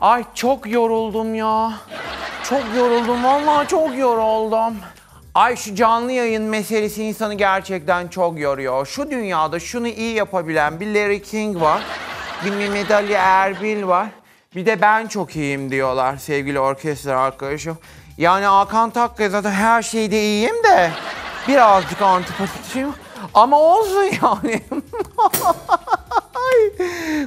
Ay çok yoruldum ya. Çok yoruldum vallahi çok yoruldum. Ay şu canlı yayın meselesi insanı gerçekten çok yoruyor. Şu dünyada şunu iyi yapabilen bir Larry King var. Bir Mehmet Ali Erbil var. Bir de ben çok iyiyim diyorlar sevgili orkestra arkadaşım. Yani Hakan Takkaya zaten her şeyde iyiyim de birazcık antipatikçiyim. Ama olsun yani.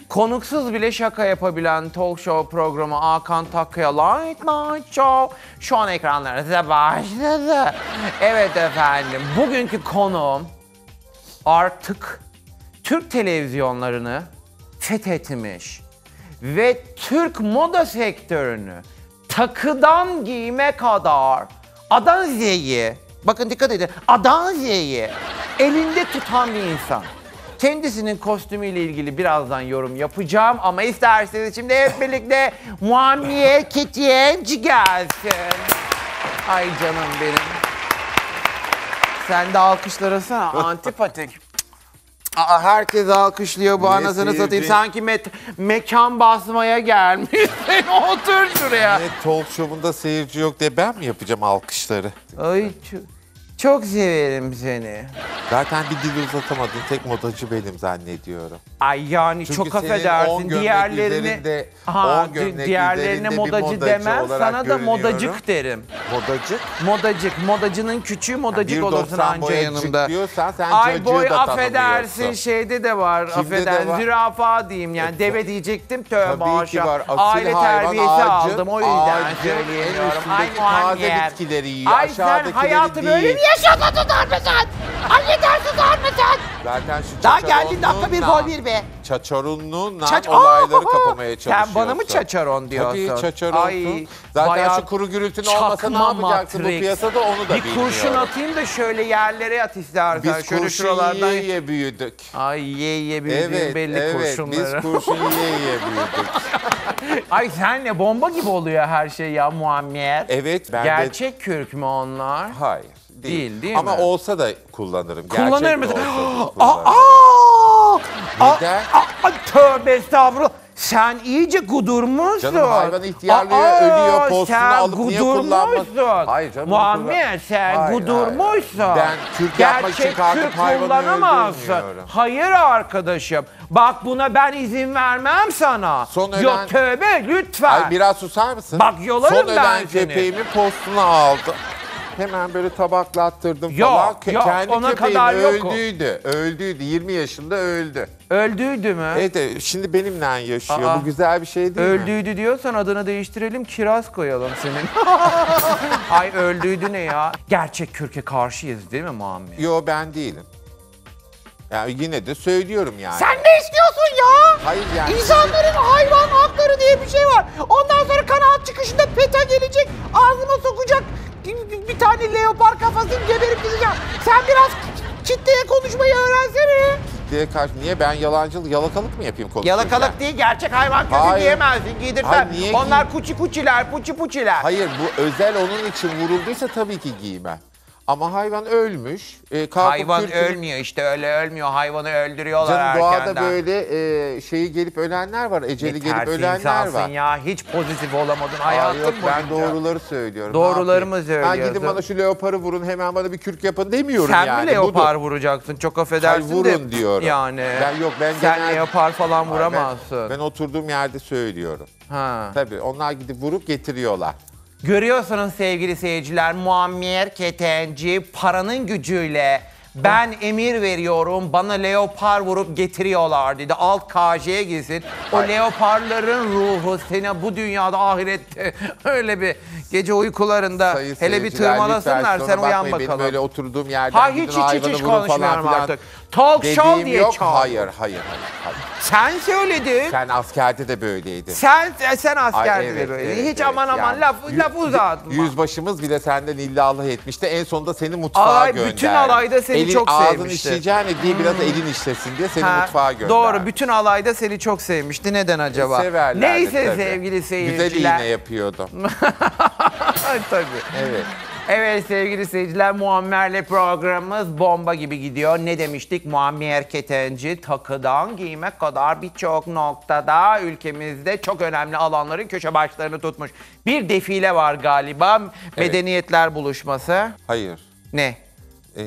Konuksuz bile şaka yapabilen talk show programı Hakan Takkaya Light Night Show şu an ekranlarınızda başladı. Evet efendim, bugünkü konuğum artık Türk televizyonlarını fethetmiş ve Türk moda sektörünü takıdan giyime kadar Adan Z'yi, bakın dikkat edin, Adan Z'yi elinde tutan bir insan. Kendisinin kostümüyle ilgili birazdan yorum yapacağım ama isterseniz şimdi hep birlikte Muammer Ketiyenci gelsin. Ay canım benim. Sen de alkışlarasana antipatik. Aa, herkes alkışlıyor bu anasını satayım. Sanki met- mekan basmaya gelmiş. Sen otur şuraya. Ne talk show'unda seyirci yok diye ben mi yapacağım alkışları? Ay çok, çok severim seni. Zaten bir dil uzatamadın tek modacı benim zannediyorum. Ay yani Çünkü çok affedersin. Diğerlerini ha, gömlek diğerlerine modacı, modacı demem. Sana da modacık derim. Modacı? Modacık, modacının küçüğü modacık 1.90 olursun anca yanımda. diyorsan sen Ay boy da affedersin şeyde de var. Kimde de affedersin var? zürafa diyeyim yani E, deve diyecektim tövbe. Asil Aile terbiyesi ağacın- aldım o yüzden ağacın söyleyemiyorum. Ay yiyor, Ay sen hayatı böyle mi yaşadın tutar mısın? Ay yeter tutar mısın? Zaten şu Daha geldin dakika bir gol bir be. Çaçaronluğunla Çaç- olayları Aa! kapamaya çalışıyorsun. Sen bana mı çaçaron diyorsun? Tabii çaçaronsun. Ay, Zaten bayağı şu kuru gürültün olmasa ne çakma yapacaksın bu Matrix. piyasada onu da Bir bilmiyorum. kurşun atayım da şöyle yerlere at istersen. Biz şöyle kurşun şuralardan. yiye yiye büyüdük. Ay ye ye büyüdüğüm Evet, belli evet. kurşunları. Biz kurşun yiye yiye büyüdük. Ay sen ne bomba gibi oluyor her şey ya Muammer. Evet, ben de... Gerçek kürk mü onlar? Hayır. Değil. Değil, değil Ama mi? olsa da kullanırım. Kullanır Gerçek mısın? olsa da Aa, kullanırım. aa! Neden? Aa, aa, tövbe estağfurullah. Sen iyice kudurmuşsun. Canım hayvan ihtiyarlıyor, ölüyor, postunu sen alıp niye kullanmaz- gudurmuşsun. Hayır canım, Muammer kullan- sen Hayır, gudurmuşsun. hayır. Ben kürk yapmak için Gerçek kalkıp kürk hayvanı kullanamazsın. öldürmüyorum. Hayır arkadaşım. Bak buna ben izin vermem sana. Son ölen- Yok tövbe lütfen. Ay biraz susar mısın? Bak, yolarım Son ben ölen seni. postuna aldı. Hemen böyle tabaklattırdım Yok, falan. Ke- yok, Kendi ona köpeğim kadar yok o. öldüydü. Öldüydü. 20 yaşında öldü. Öldüydü mü? Evet şimdi benimle yaşıyor. Aa. Bu güzel bir şey değil mi? Öldüydü diyorsan adını değiştirelim kiraz koyalım senin. Ay öldüydü ne ya? Gerçek kürke karşıyız değil mi Muammer? Yo ben değilim. Yani yine de söylüyorum yani. Sen ne istiyorsun ya? Hayır yani. İnsanların hayvan hakları diye bir şey var. Ondan sonra kanal çıkışında PETA gelecek, ağzıma sokacak bir- tane leopar kafasını geberip gideceğim. Sen biraz kitleye konuşmayı öğrensene. diye karşı niye ben yalancılık yalakalık mı yapayım konuşurken? Yalakalık değil, gerçek hayvan kürkü Hayır. giyemezsin, giydirsen. Hayır, niye Onlar giy- kuçi kuçiler, puçi puçiler. Hayır bu özel onun için vurulduysa tabii ki giymem. Ama hayvan ölmüş. E, kalkıp Hayvan kürkünü- ölmüyor işte öyle ölmüyor. Hayvanı öldürüyorlar Canım doğada erkenden. böyle e, şeyi gelip ölenler var. Eceli Ne gelip ölenler insansın var. ya. Hiç pozitif olamadın Aa, hayatım yok, ben boyunca. doğruları söylüyorum. Doğruları Ne mı yapayım? Ha, söylüyorsun? gidin bana şu leoparı vurun hemen bana bir kürk yapın demiyorum Sen yani. mi leopar Budur. vuracaksın? Çok Hayır, affedersin vurun de. diyorum. Yani. Ben yok ben Sen genel- leopar falan Hayır, vuramazsın. Ben, ben oturduğum yerde söylüyorum. Ha. Tabii onlar gidip vurup getiriyorlar. Görüyorsunuz sevgili seyirciler Muammer Ketenci paranın gücüyle ben emir veriyorum bana leopar vurup getiriyorlar dedi. Alt KJ'ye gitsin. O leoparların ruhu seni bu dünyada ahirette öyle bir gece uykularında Sayın hele bir seyirciler, tırmalasınlar lütfen sen sonra uyan bakmayın, bakalım. Benim böyle oturduğum yerden Ha gidin hiç hiç hiç, hayvanı hiç vurun falan konuşmuyorum filan artık. Talk show dediğim diye yok. çağır. Hayır, hayır, hayır, hayır. Sen söyledin. Sen askerde de böyleydin. Sen sen askerde Ay, de evet, böyle. evet, Hiç evet. aman aman Yani laf laf uzatma. Yüzbaşımız bile senden illallah etmişti. En sonunda seni mutfağa Alay, gönderdi. bütün alayda seni çok Ağzın sevmişti. Hmm. işleyeceğine değil biraz elin işlesin diye seni Ha, mutfağa gönderdi. Doğru. Bütün alayda seni çok sevmişti. Neden acaba? Severlerdi Neyse tabii. sevgili Güzel seyirciler. iğne yapıyordu. Tabii. Evet. Evet sevgili seyirciler Muammer'le programımız bomba gibi gidiyor. Ne demiştik? Muammer Ketenci takıdan giymek kadar birçok noktada ülkemizde çok önemli alanların köşe başlarını tutmuş. Bir defile var galiba. Medeniyetler buluşması. Hayır. Ne? Ee,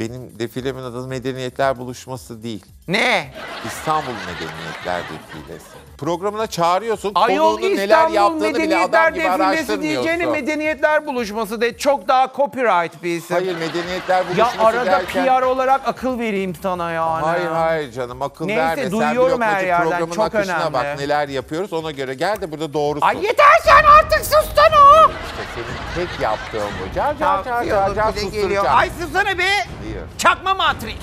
benim defilemin adı Medeniyetler Buluşması değil. Ne? İstanbul Medeniyetler Defilesi. Programına çağırıyorsun, Ayol konuğunun neler İstanbul yaptığını bile Medeniyetler adam gibi Defilesi araştırmıyorsun. medeniyetler buluşması de çok daha copyright bir isim. Hayır Medeniyetler ya Buluşması arada derken... PR olarak akıl vereyim sana yani. Hayır hayır canım akıl Neyse, verme. Sen duyuyorum her yerden, programın çok akışına önemli. bak neler yapıyoruz ona göre gel de burada doğrusu. Ay yeter sen artık sustun o. İşte senin tek yaptığın bu. Car car car car car susturacağım. Ay susana be. Hayır. Çakma Matrix.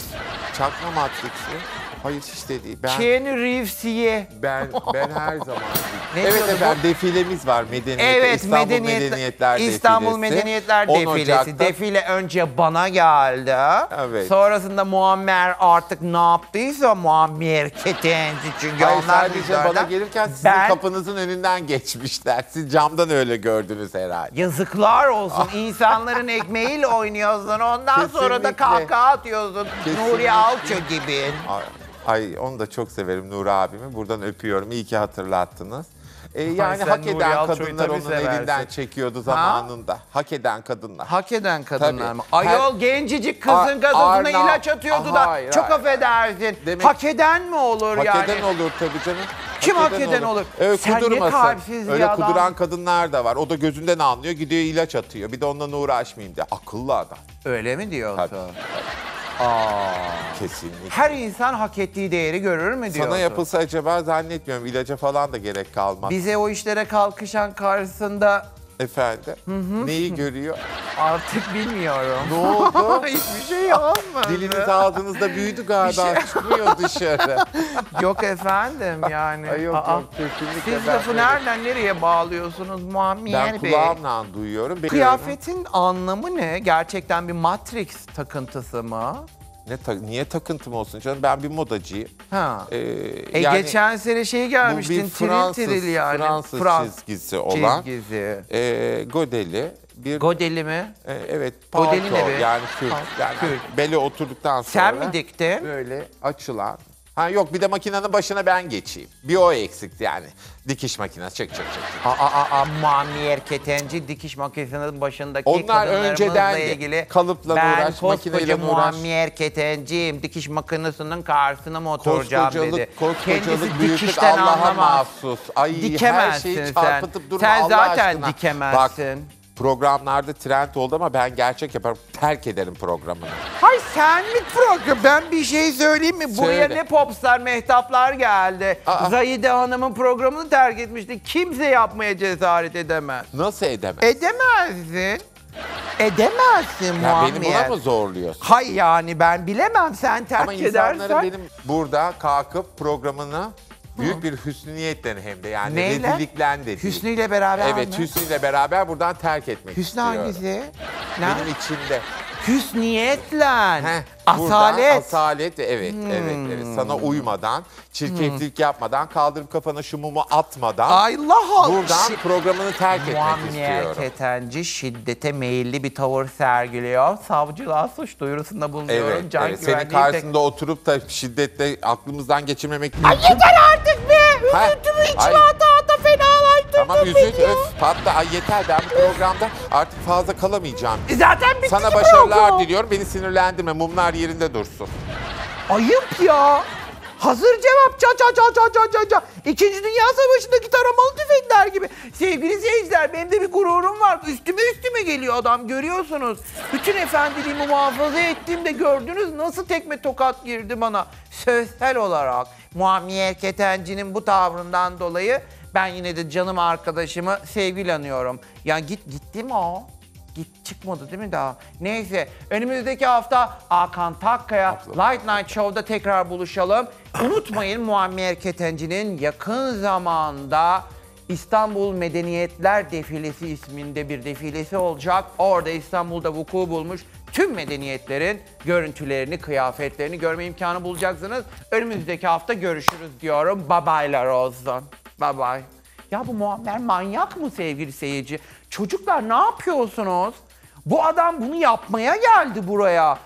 Çakma Matrix'i. Hayır hiç de değil. Ben, Keanu Reeves'ye. ben, ben her zaman... Ne evet diyordu efendim defilemiz var Medeniyet, Evet, İstanbul Medeniyet- Medeniyetler İstanbul Defilesi. Medeniyetler 10 Defilesi. Ocak'ta- Defile önce bana geldi. Evet. Sonrasında Muammer artık ne yaptıysa Muammer Ketenci çünkü Hayır onlar sadece bizlerden. bana gelirken sizin Ben- kapınızın önünden geçmişler. Siz camdan öyle gördünüz herhalde. Yazıklar olsun. İnsanların ekmeğiyle oynuyorsun. Ondan sonra da Kesinlikle. kahkaha atıyorsun. Kesinlikle. Nuri Alço gibi. Ay, onu da çok severim Nuri abimi. Buradan öpüyorum. İyi ki hatırlattınız. Ee, yani sen hak Nuri eden Alço'yu kadınlar tabii onun seversin. elinden çekiyordu zamanında. Hak eden kadınlar. Hak eden kadınlar Tabii. mı? Ayol Her- gencecik kızın Ar- gazozuna Arna- ilaç atıyordu da Hayır, çok hayır. affedersin. Demek- hak eden mi olur Hak yani? eden olur tabii canım. Kim hak eden olur? Öyle Sen ne kudurmasın. kalpsiz bir Öyle adam. kuduran kadınlar da var. O da gözünden anlıyor. Gidiyor ilaç atıyor. Bir de onunla uğraşmayayım diye. Akıllı adam. Öyle mi diyorsun? Tabii. Aa. Kesinlikle. Her insan hak ettiği değeri görür mü diyorsun? Sana yapılsa acaba zannetmiyorum. İlaca falan da gerek kalmaz. Bize o işlere kalkışan karşısında Efendim? Neyi görüyor? artık bilmiyorum. Ne oldu? Hiçbir şey olmadı. Diliniz ağzınızda büyüdü galiba. Şey- Çıkmıyor dışarı. Yok efendim yani. Ay yok, Aa, yok, kesinlikle Siz ben lafı böyle- nereden nereye bağlıyorsunuz Muammer ben Bey? kulağımla duyuyorum. Kıyafetin anlamı ne? Gerçekten bir Matrix takıntısı mı? Ne ta- niye takıntım olsun canım? Ben bir modacıyım. Ha. Ee, E yani geçen sene şey bu gelmiştin, bir tiril Fransız, tiril yani. Fransız Frans çizgisi olan çizgisi. e, Godeli bir Godeli mi? e, evet Godeli palto ne be? yani kürk Ha, yani kürk. bele oturduktan sonra Sen mi diktin? böyle açılan Ha yok bir de makinenin başına ben geçeyim. Bir o eksikti yani. Dikiş makinesi çek çek çek. çek. Aa, aa, aa, Muammer Ketenci dikiş makinesinin başındaki Onlar kadınlarımızla öncedendi. ilgili. Kalıpla ben uğraş, makineyle koskoca uğraş. Muammer Ketenciyim. Dikiş makinesinin karşısına mı oturacağım dedi. Koskocalık, koskocalık Kendisi büyüklük dikişten Allah'a anlamaz. mahsus. Ay her Dikemezsin şeyi sen. çarpıtıp durma Sen Allah zaten aşkına. dikemezsin. Programlarda trend oldu ama ben gerçek yaparım. Terk ederim programını. Hay senlik program. Ben bir şey söyleyeyim mi? Buraya Söyle. ne popstar mehtaplar geldi. Aa. Zahide Hanım'ın programını terk etmişti. Kimse yapmaya cesaret edemez. Nasıl edemez? Edemezsin. Edemezsin ya Muammer. beni buna mı zorluyorsun? Hay yani ben bilemem sen terk Ama insanların edersen. benim burada kalkıp programını büyük bir hüsnü niyetle hem de yani Neyle? rezillikle de değil. Hüsnü ile beraber Evet mi? Hüsnü ile beraber buradan terk etmek Hüsnü istiyorum. hangisi? Ne? Benim içimde. Hüsniyetle. Heh, Asalet. Hmm. Asalet evet evet evet. Sana uymadan, çirkeflik yapmadan, kaldırıp kafana şu mumu atmadan Allah Allah. buradan programını terk etmek Muammer istiyorum. Ketenci şiddete meyilli bir tavır sergiliyor. Savcılığa suç duyurusunda bulunuyorum. Evet, Can evet. senin karşısında oturup da şiddetle aklımızdan geçirmemek Ay mümkün. yeter artık be! Üzüntümü içime ay. Üzül, ya. öf, patla. Ay yeter ben bu programda artık fazla kalamayacağım. E Zaten bitti Sana başarılar program. diliyorum. Beni sinirlendirme. Mumlar yerinde dursun. Ayıp ya. Hazır cevap ça ça ça ça ça ça ça. İkinci Dünya Savaşı'ndaki taramalı tüfekler gibi. Sevgili seyirciler benim de bir gururum var. Üstüme üstüme geliyor adam görüyorsunuz. Bütün efendiliğimi muhafaza ettiğimde gördünüz nasıl tekme tokat girdi bana. Sözsel olarak Muammer Ketenci'nin bu tavrından dolayı ben yine de canım arkadaşımı sevgiyle anıyorum. Ya git gitti mi o? Git çıkmadı değil mi daha? Neyse önümüzdeki hafta Hakan Takkaya Light Night Show'da tekrar buluşalım. Unutmayın Muammer Ketenci'nin yakın zamanda İstanbul Medeniyetler Defilesi isminde bir defilesi olacak. Orada İstanbul'da vuku bulmuş tüm medeniyetlerin görüntülerini, kıyafetlerini görme imkanı bulacaksınız. Önümüzdeki hafta görüşürüz diyorum. Bye bye'lar olsun. Bye bye. Ya bu Muammer manyak mı sevgili seyirci? Çocuklar ne yapıyorsunuz? Bu adam bunu yapmaya geldi buraya.